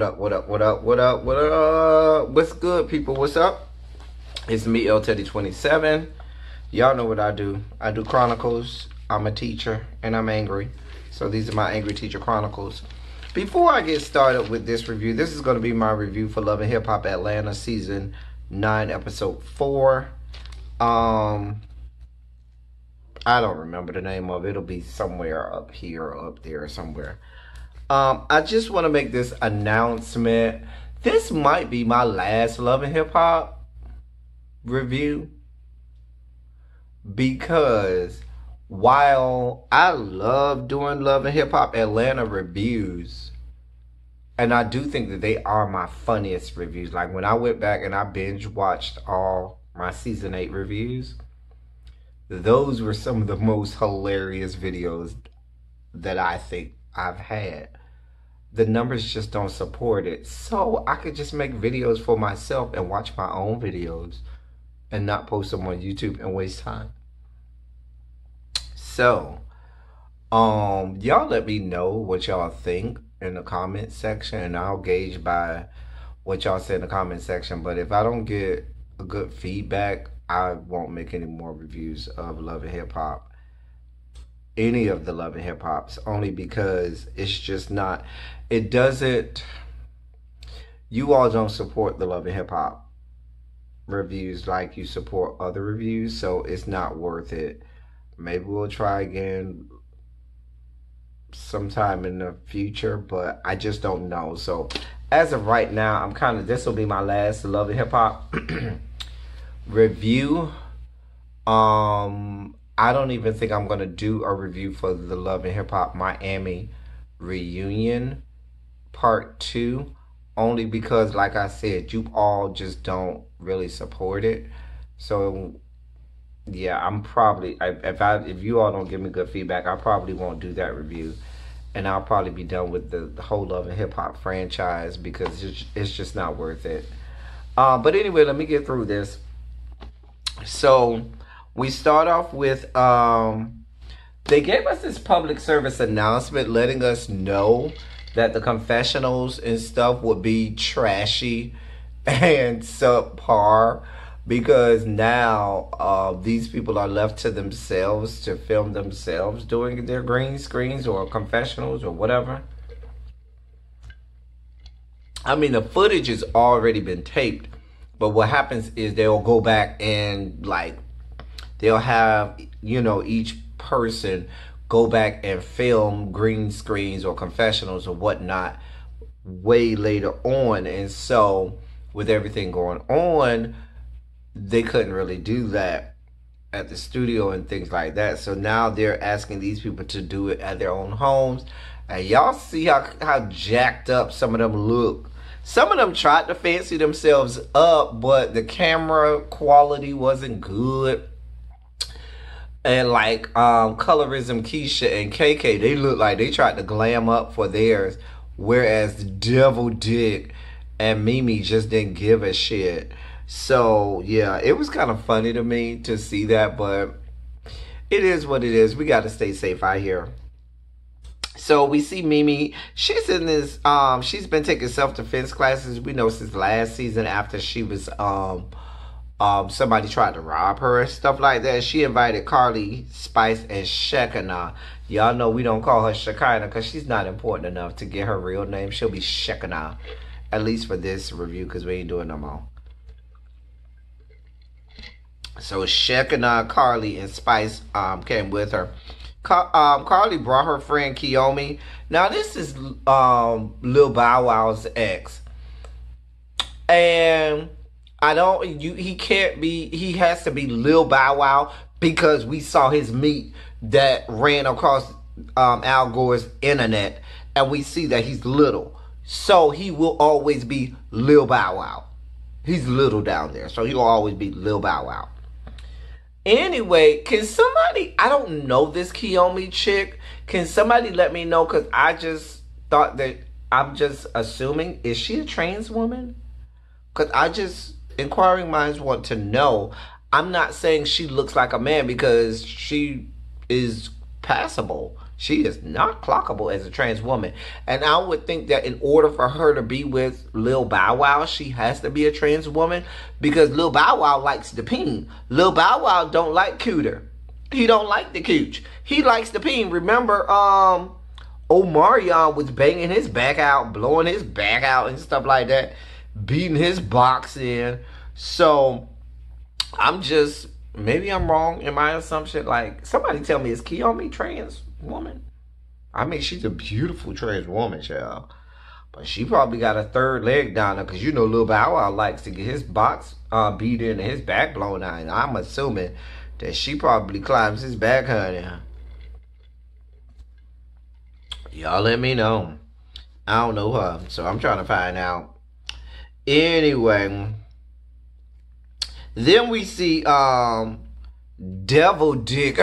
What up? What up? What up? What up? What up? What's good, people? What's up? It's me, El Teddy 27. Y'all know what I do. I do chronicles. I'm a teacher and I'm angry. So these are my Angry Teacher Chronicles. Before I get started with this review, this is going to be my review for Love and Hip Hop Atlanta season 9 episode 4. Um I don't remember the name of it. It'll be somewhere up here up there somewhere. Um, I just want to make this announcement. This might be my last Love and Hip Hop review because while I love doing Love and Hip Hop Atlanta reviews, and I do think that they are my funniest reviews. Like when I went back and I binge watched all my season 8 reviews, those were some of the most hilarious videos that I think I've had the numbers just don't support it. So I could just make videos for myself and watch my own videos and not post them on YouTube and waste time. So, um, y'all let me know what y'all think in the comment section and I'll gauge by what y'all say in the comment section. But if I don't get a good feedback, I won't make any more reviews of Love and Hip Hop any of the Love and Hip Hops only because it's just not, it doesn't, you all don't support the Love and Hip Hop reviews like you support other reviews, so it's not worth it. Maybe we'll try again sometime in the future, but I just don't know. So as of right now, I'm kind of, this will be my last Love and Hip Hop review. Um, I don't even think I'm going to do a review for the Love and Hip Hop Miami reunion part two, only because, like I said, you all just don't really support it. So, yeah, I'm probably if I if you all don't give me good feedback, I probably won't do that review, and I'll probably be done with the, the whole Love and Hip Hop franchise because it's, it's just not worth it. Uh, but anyway, let me get through this. So we start off with um, they gave us this public service announcement letting us know that the confessionals and stuff would be trashy and subpar because now uh, these people are left to themselves to film themselves doing their green screens or confessionals or whatever. I mean, the footage has already been taped, but what happens is they'll go back and like they'll have you know each person go back and film green screens or confessionals or whatnot way later on. And so with everything going on they couldn't really do that at the studio and things like that. So now they're asking these people to do it at their own homes. And y'all see how how jacked up some of them look. Some of them tried to fancy themselves up but the camera quality wasn't good and like um colorism Keisha and KK, they look like they tried to glam up for theirs, whereas Devil Dick and Mimi just didn't give a shit. So yeah, it was kind of funny to me to see that, but it is what it is. We got to stay safe out here. So we see Mimi. She's in this. Um, she's been taking self defense classes. We know since last season after she was um um, somebody tried to rob her and stuff like that. She invited Karlie, Spice, and Shekinah. Y'all know we don't call her Shekinah because she's not important enough to get her real name. She'll be Shekinah, at least for this review because we ain't doing no more. So Shekinah, Karlie, and Spice um, came with her. Car um, Karlie brought her friend Kiyomi. Now this is um, Lil Bow Wow's ex. And I don't. You he can't be. He has to be Lil Bow Wow because we saw his meat that ran across um, Al Gore's internet, and we see that he's little. So he will always be Lil Bow Wow. He's little down there, so he'll always be Lil Bow Wow. Anyway, can somebody? I don't know this Kiyomi chick. Can somebody let me know? Cause I just thought that I'm just assuming is she a trans woman? Cause I just inquiring minds want to know. I'm not saying she looks like a man because she is passable. She is not clockable as a trans woman. And I would think that in order for her to be with Lil Bow Wow, she has to be a trans woman because Lil Bow Wow likes the peen. Lil Bow Wow don't like cuter. He don't like the cooch. He likes the peen. Remember, um, Omarion was banging his back out, blowing his back out and stuff like that, beating his box in. So I'm just maybe I'm wrong in my assumption. Like somebody tell me is Kiyomi trans woman? I mean she's a beautiful trans woman, child. But she probably got a third leg down there because you know Lil Bow Wow likes to get his box uh, beat in and his back blown out. And I'm assuming that she probably climbs his back, honey. Y'all let me know. I don't know her, so I'm trying to find out. Anyway, then we see um Devil Dick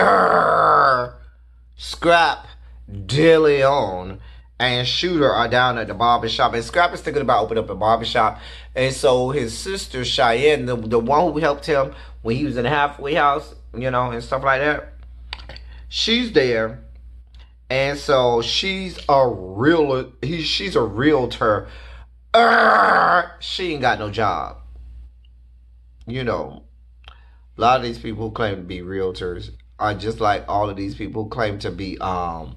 Scrap DeLeon and Shooter are down at the barbershop. And Scrap is thinking about opening up a barbershop. And so his sister Cheyenne, the, the one who helped him when he was in the halfway house, you know, and stuff like that, she's there. And so she's a real he she's a realtor. She ain't got no job you know, a lot of these people claim to be realtors are just like all of these people claim to be um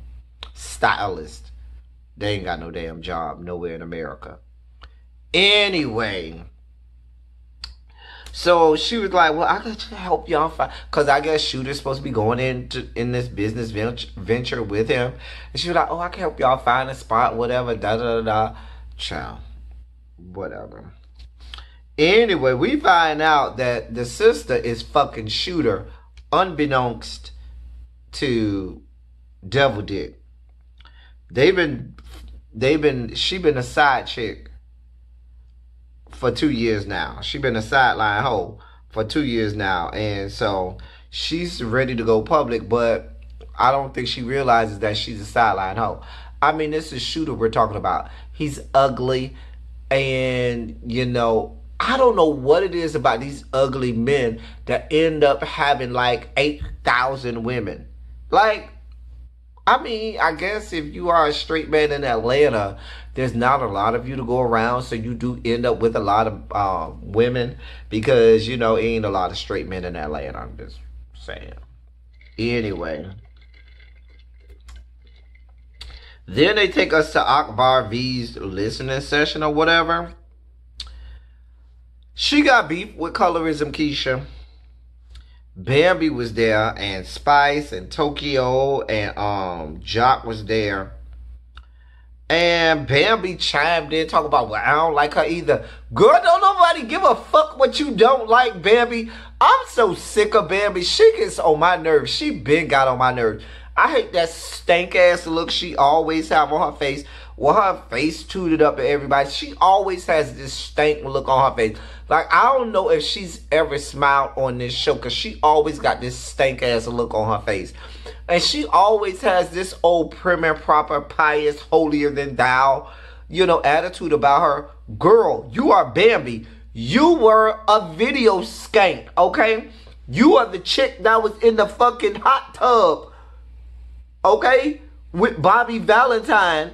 stylists. They ain't got no damn job nowhere in America. Anyway, so she was like, "Well, I could help y'all find," because I guess Shooter's supposed to be going into in this business venture venture with him, and she was like, "Oh, I can help y'all find a spot, whatever." Da da da da. Child, whatever. Anyway, we find out that the sister is fucking shooter, unbeknownst to Devil Dick. They've been, they've been, she been a side chick for two years now. She been a sideline hoe for two years now, and so she's ready to go public, but I don't think she realizes that she's a sideline hoe. I mean, this is shooter we're talking about. He's ugly, and you know I don't know what it is about these ugly men that end up having like 8,000 women. Like, I mean, I guess if you are a straight man in Atlanta, there's not a lot of you to go around, so you do end up with a lot of uh, women because, you know, ain't a lot of straight men in Atlanta. I'm just saying. Anyway. Then they take us to Akbar V's listening session or whatever. She got beef with colorism Keisha. Bambi was there and Spice and Tokyo and um Joc was there. And Bambi chimed in, talk about, well, I don't like her either. Girl, don't nobody give a fuck what you don't like, Bambi. I'm so sick of Bambi. She gets on my nerves. She been got on my nerves. I hate that stank ass look she always have on her face. With her face tooted up at everybody. She always has this stank look on her face. Like, I don't know if she's ever smiled on this show because she always got this stank ass look on her face. And she always has this old prim and proper, pious, holier than thou, you know, attitude about her. Girl, you are Bambi. You were a video skank, okay? You are the chick that was in the fucking hot tub, okay? With Bobby Valentino,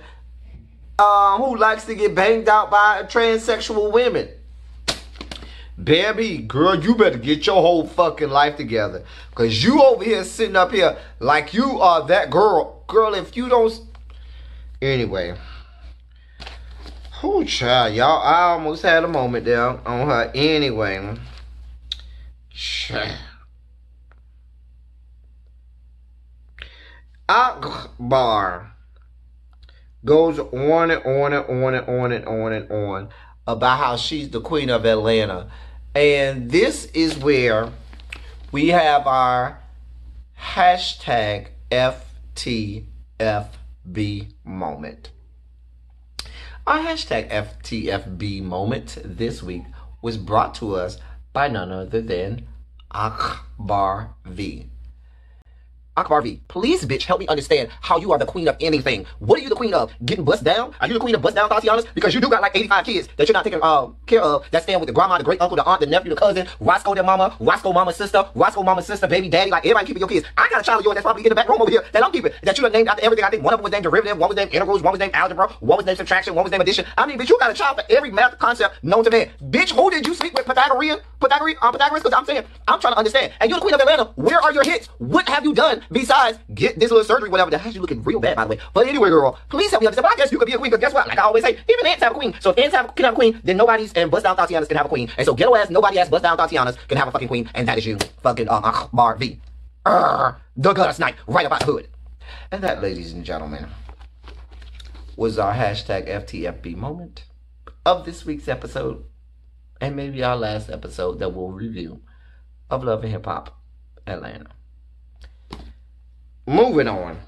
um, who likes to get banged out by transsexual women. Bambi, girl, you better get your whole fucking life together. Cause you over here sitting up here like you are that girl. Girl, if you don't anyway. Oh child, y'all I almost had a moment there on her anyway. Child. Akbar goes on and on and on and on and on and on about how she's the queen of Atlanta and this is where we have our hashtag FTFB moment. Our hashtag FTFB moment this week was brought to us by none other than Akbar V. Akbar V, please, bitch, help me understand how you are the queen of anything. What are you the queen of? Getting bust down? Are you the queen of bust down, Tatiana? Because you do got like 85 kids that you're not taking uh, care of that stand with the grandma, the great uncle, the aunt, the nephew, the cousin, Roscoe, their mama, Roscoe, mama's sister, Roscoe, mama's sister, baby, daddy, like everybody keeping your kids. I got a child of yours that's probably in the back room over here that I'm keeping, that you done named after everything. I think one of them was named derivative, one was named integrals, one was named algebra, one was named subtraction, one was named addition. I mean, bitch, you got a child for every math concept known to man. Bitch, who did you speak with Pythagorean? Pythagorean, uh, Pythagoras? Because I'm saying, I'm trying to understand. And you're the queen of Atlanta. Where are your hits? What have you done besides get this little surgery, whatever? That has you looking real bad, by the way. But anyway, girl, please help me understand. But I guess you could be a queen, because guess what? Like I always say, even ants have a queen. So if ants have, can have a queen, then nobody's and bust down Tatianas can have a queen. And so ghetto ass, nobody ass bust down Tatianas can have a fucking queen, and that is you. Fucking uh, Akbar V. Urgh, the gutter snipe, right about the hood. And that, ladies and gentlemen, was our hashtag FTFB moment of this week's episode, and maybe our last episode that we'll review of Love and Hip Hop Atlanta. Moving on.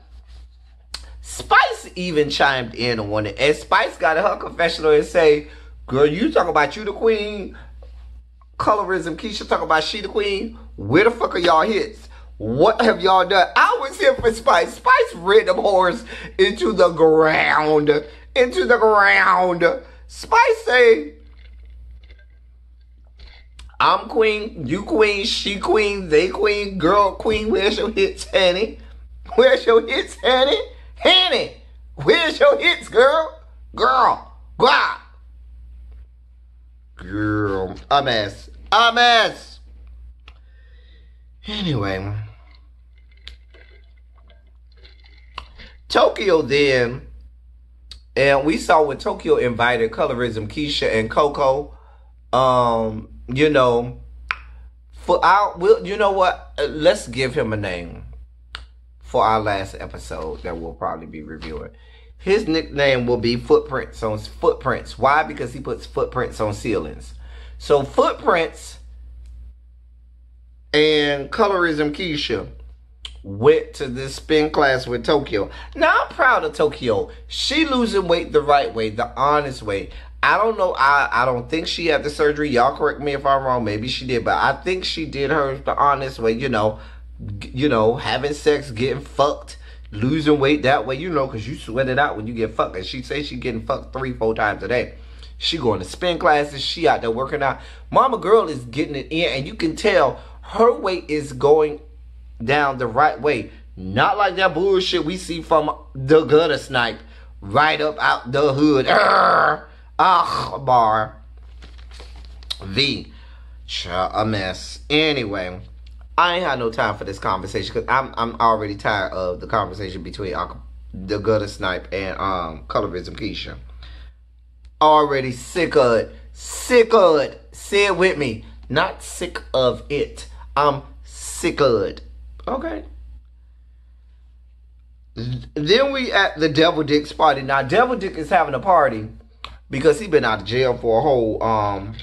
Spice even chimed in on it, and Spice got in her confessional and say, "Girl, you talk about you the queen, colorism. Keisha talk about she the queen. Where the fuck are y'all hits? What have y'all done? I was here for Spice. Spice rid them whores into the ground. Into the ground. Spice say, I'm queen, you queen, she queen, they queen, girl queen. Where's your hits, honey? Where's your hits, honey? Honey, where's your hits, girl? Girl, girl. Girl, a mess. A mess. Anyway. Tokyo then, and we saw when Tokyo invited Colorism, Keisha, and Coco. Um, you know, for our, will you know what? Let's give him a name for our last episode that we'll probably be reviewing. His nickname will be Footprints on Footprints. Why? Because he puts footprints on ceilings. So Footprints and Colorism Keisha went to this spin class with Tokyo. Now I'm proud of Tokyo. She losing weight the right way, the honest way. I don't know. I, I don't think she had the surgery. Y'all correct me if I'm wrong. Maybe she did, but I think she did hers the honest way. You know, you know, having sex, getting fucked, losing weight that way. You know, because you sweat it out when you get fucked. And she say she getting fucked three, four times a day. She going to spin classes. She out there working out. Mama girl is getting it in, and you can tell her weight is going down the right way. Not like that bullshit we see from the gutter snipe right up out the hood. Ah, bar. V. A mess. Anyway, I ain't had no time for this conversation because I'm I'm already tired of the conversation between the gutter snipe and um colorism Keisha. Already sick of it. Sick of it. Say it with me. Not sick of it. I'm sick of it. Okay. Then we at the Devil Dick's party. Now Devil Dick is having a party because he been out of jail for a whole um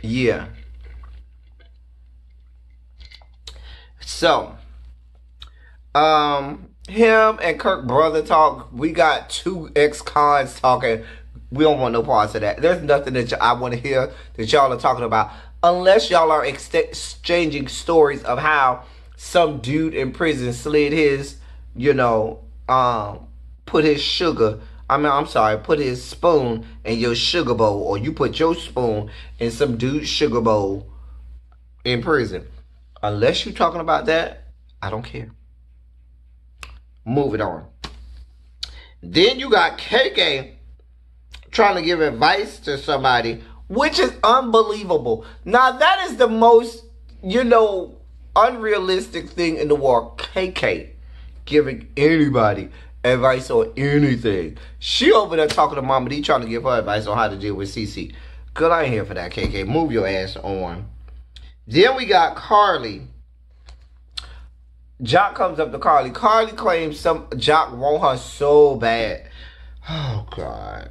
year. So, um, him and Kirk brother talk. We got two ex-cons talking. We don't want no parts of that. There's nothing that I want to hear that y'all are talking about unless y'all are ex- exchanging stories of how some dude in prison slid his, you know, um, put his sugar I mean, I'm sorry, put his spoon in your sugar bowl, or you put your spoon in some dude's sugar bowl in prison. Unless you're talking about that, I don't care. Moving on. Then you got KK trying to give advice to somebody, which is unbelievable. Now, that is the most, you know, unrealistic thing in the world. KK giving anybody advice on anything. She over there talking to Mama D trying to give her advice on how to deal with CC. Good, I ain't here for that, KK. Move your ass on. Then we got Karlie. Joc comes up to Karlie. Karlie claims some Joc want her so bad. Oh God.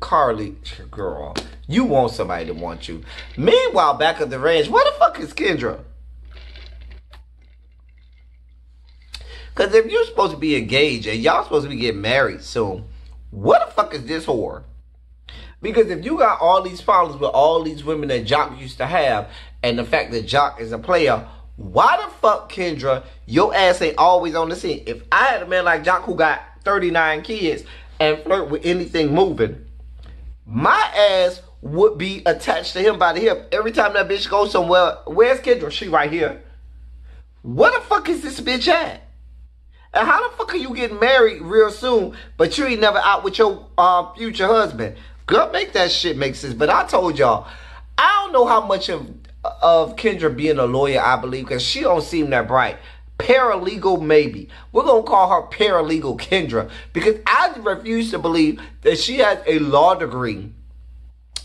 Karlie, girl, you want somebody to want you. Meanwhile, back at the ranch, where the fuck is Kendra? Because if you're supposed to be engaged and y'all supposed to be getting married soon, what the fuck is this whore? Because if you got all these problems with all these women that Joc used to have, and the fact that Joc is a player, Why the fuck, Kendra, your ass ain't always on the scene? If I had a man like Joc who got 39 kids and flirt with anything moving, my ass would be attached to him by the hip. Every time that bitch goes somewhere, where's Kendra? She right here. Where the fuck is this bitch at? And how the fuck are you getting married real soon, but you ain't never out with your uh, future husband? Girl, make that shit make sense. But I told y'all, I don't know how much of of Kendra being a lawyer I believe, because she don't seem that bright. Paralegal, maybe. We're gonna call her paralegal Kendra because I refuse to believe that she has a law degree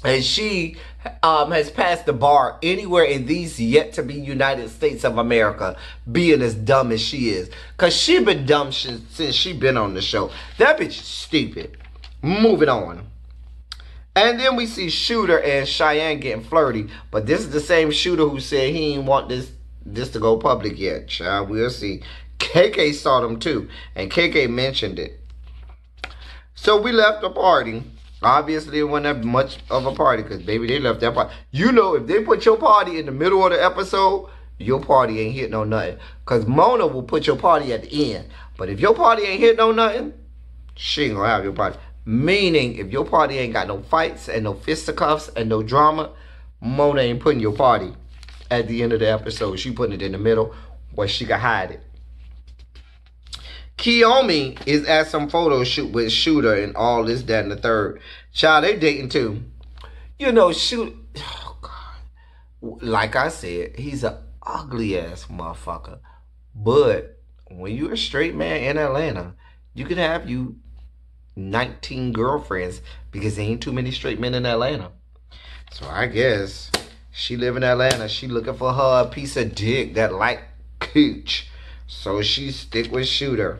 and she um, has passed the bar anywhere in these yet to be United States of America, being as dumb as she is. Cause she been dumb since, since she been on the show. That bitch is stupid. Moving on. And then we see Shooter and Cheyenne getting flirty. But this is the same Shooter who said he didn't want this this to go public yet. Child, we'll see. KK saw them too. And KK mentioned it. So we left the party. Obviously, it wasn't much of a party because, baby, they left that party. You know, if they put your party in the middle of the episode, your party ain't hitting on nothing. Because Mona will put your party at the end. But if your party ain't hitting on nothing, she ain't gonna have your party. Meaning, if your party ain't got no fights and no fisticuffs and no drama, Mona ain't putting your party at the end of the episode. She putting it in the middle where she can hide it. Kiyomi is at some photo shoot with Shooter and all this, that, and the third. Child, they dating too. You know, shoot. Oh God. Like I said, he's an ugly ass motherfucker. But when you're a straight man in Atlanta, you can have you 19 girlfriends because there ain't too many straight men in Atlanta. So I guess she live in Atlanta. She looking for her piece of dick that like cooch. So she stick with Shooter.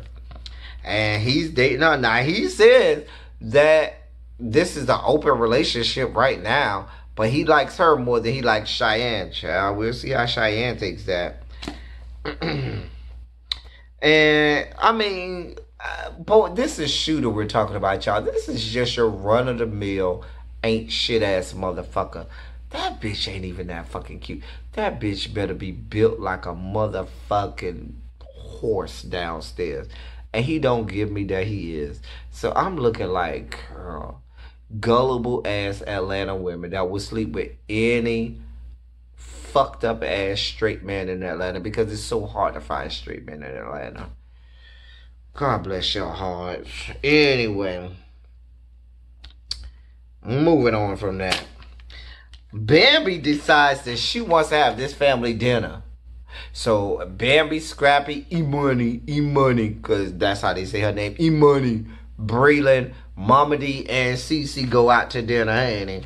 And he's dating her. Now he says that this is an open relationship right now. But he likes her more than he likes Cheyenne, child. We'll see how Cheyenne takes that. and I mean, uh, boy, this is Shooter we're talking about, y'all. This is just your run of the mill, ain't shit ass motherfucker. That bitch ain't even that fucking cute. That bitch better be built like a motherfucking horse downstairs. And he don't give me that he is. So I'm looking like, girl, gullible ass Atlanta women that will sleep with any fucked up ass straight man in Atlanta because it's so hard to find straight men in Atlanta. God bless your hearts. Anyway, moving on from that. Bambi decides that she wants to have this family dinner. So Bambi, Scrappy, E Money, E Money, because that's how they say her name, E Money, Braylon, Mama D, and Cece go out to dinner, ain't?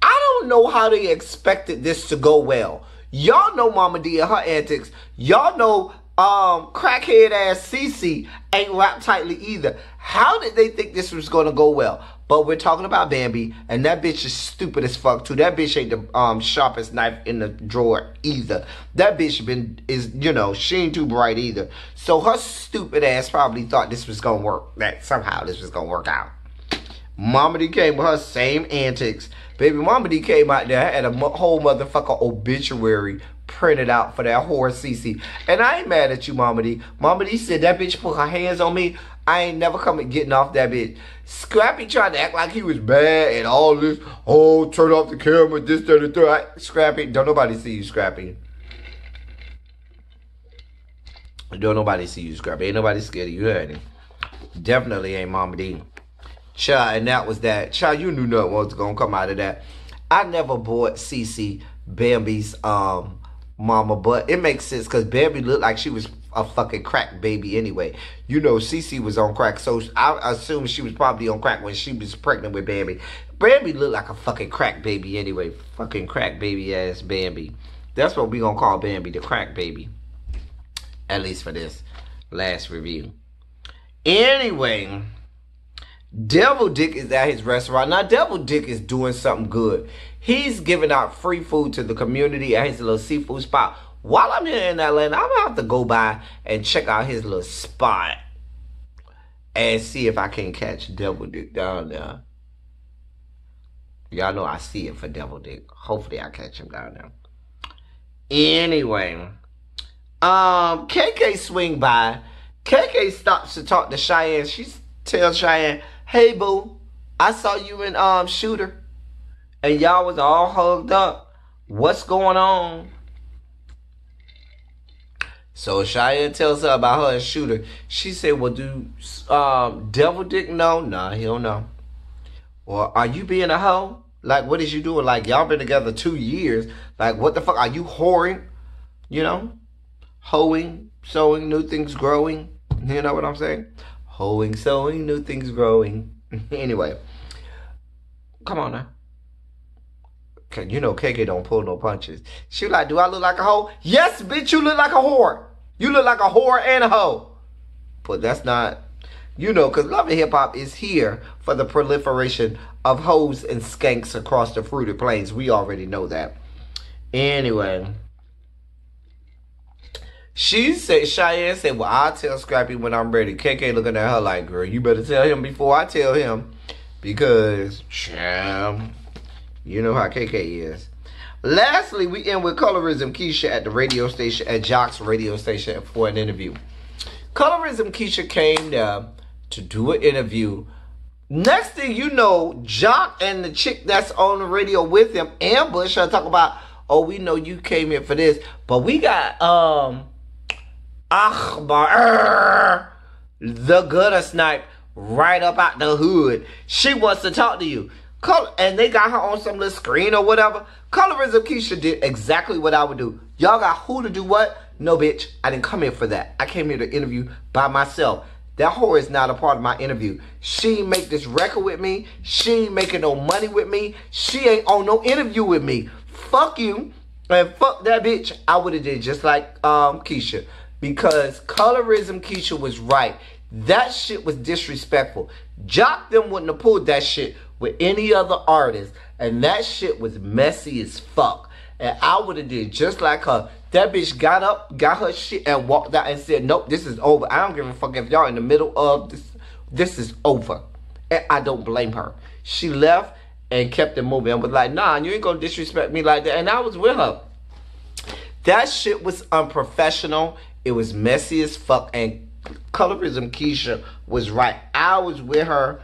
I don't know how they expected this to go well. Y'all know Mama D and her antics. Y'all know um crackhead ass Cece ain't wrapped tightly either. How did they think this was gonna go well? But we're talking about Bambi, and that bitch is stupid as fuck too. That bitch ain't the um sharpest knife in the drawer either. That bitch been is you know she ain't too bright either. So her stupid ass probably thought this was gonna work. That somehow this was gonna work out. Mama D came with her same antics. Baby Mama D came out there had a whole motherfucker obituary printed out for that whore Cece. And I ain't mad at you, Mama D. Mama D said that bitch put her hands on me. I ain't never coming getting off that bitch. Scrappy tried to act like he was bad and all this. Oh, turn off the camera, this, that, and that. Scrappy, don't nobody see you, Scrappy. Don't nobody see you, Scrappy. Ain't nobody scared of you, honey. Definitely ain't Mama D. Child, and that was that. Child, you knew nothing was gonna come out of that. I never bought Cece Bambi's um mama, but it makes sense because Bambi looked like she was a fucking crack baby anyway. You know, Cece was on crack, so I assume she was probably on crack when she was pregnant with Bambi. Bambi looked like a fucking crack baby anyway. Fucking crack baby ass Bambi. That's what we gonna call Bambi, the crack baby. At least for this last review. Anyway, Devil Dick is at his restaurant. Now, Devil Dick is doing something good. He's giving out free food to the community at his little seafood spot. While I'm here in Atlanta, I'm gonna have to go by and check out his little spot and see if I can catch Devil Dick down there. Y'all know I see it for Devil Dick. Hopefully I catch him down there. Anyway, um, KK swing by. KK stops to talk to Cheyenne. She tells Cheyenne, "Hey, boo, I saw you in um Shooter, and y'all was all hugged up. What's going on?" So Cheyenne tells her about her Shooter. She said, "Well, do um Devil Dick know? Nah, he don't know. Well, are you being a hoe? Like, what is you doing? Like, y'all been together two years. Like, what the fuck? Are you whoring? You know, hoeing, sowing, new things growing. You know what I'm saying? Hoeing, sowing, new things growing. anyway, come on now. You know KK don't pull no punches. She like, do I look like a hoe? Yes, bitch, you look like a whore. You look like a whore and a hoe. But that's not, you know, because Love and Hip Hop is here for the proliferation of hoes and skanks across the fruited plains. We already know that. Anyway. She said, Cheyenne said, well, I'll tell Scrappy when I'm ready. KK looking at her like, girl, you better tell him before I tell him. Because, champ, you know how KK is. Lastly, we end with Colorism Keisha at the radio station, at Joc's radio station for an interview. Colorism Keisha came there to do an interview. Next thing you know, Joc and the chick that's on the radio with him ambush her, talk about, oh, we know you came here for this, but we got, um, Akbar, the gutter snipe, right up out the hood. She wants to talk to you. Color, and they got her on some little screen or whatever. Colorism Keisha did exactly what I would do. Y'all got who to do what? No, bitch. I didn't come here for that. I came here to interview by myself. That whore is not a part of my interview. She ain't make this record with me. She ain't making no money with me. She ain't on no interview with me. Fuck you. And fuck that bitch. I would have did just like um Keisha. Because colorism Keisha was right. That shit was disrespectful. Joc them wouldn't have pulled that shit with any other artist. And that shit was messy as fuck. And I would have did just like her. That bitch got up, got her shit, and walked out and said, Nope, this is over. I don't give a fuck if y'all in the middle of this. This is over. And I don't blame her. She left and kept it moving and was like, Nah, you ain't gonna disrespect me like that. And I was with her. That shit was unprofessional. It was messy as fuck. And colorism Keisha was right. I was with her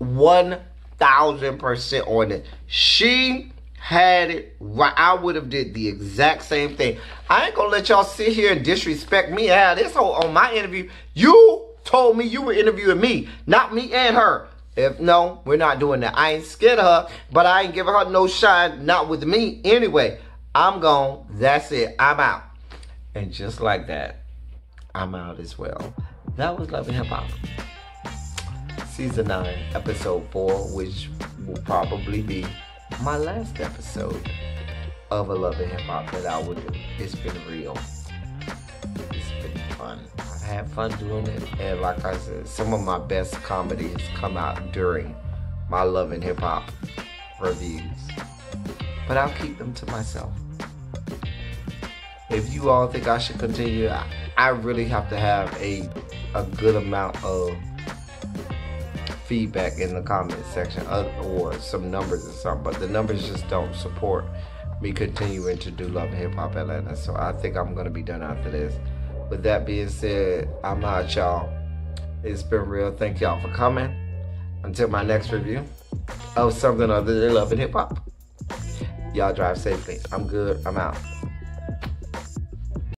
1000% on it. She had it right. I would have did the exact same thing. I ain't gonna let y'all sit here and disrespect me. Yeah, this whole on my interview, you told me you were interviewing me, not me and her. If no, we're not doing that. I ain't scared of her, but I ain't giving her no shine, not with me. Anyway, I'm gone. That's it. I'm out. And just like that, I'm out as well. That was Love and Hip Hop. Season 9, Episode 4, which will probably be my last episode of a Love and Hip Hop that I would do. It's been real. It's been fun. I've had fun doing it. And like I said, some of my best comedy has come out during my Love and Hip Hop reviews. But I'll keep them to myself. If you all think I should continue, I, really have to have a a good amount of feedback in the comment section uh, or some numbers or something, but the numbers just don't support me continuing to do Love and Hip Hop Atlanta. So I think I'm gonna be done after this. With that being said, I'm out, y'all. It's been real. Thank y'all for coming. Until my next review of something other than Love and Hip Hop. Y'all drive safely. I'm good. I'm out.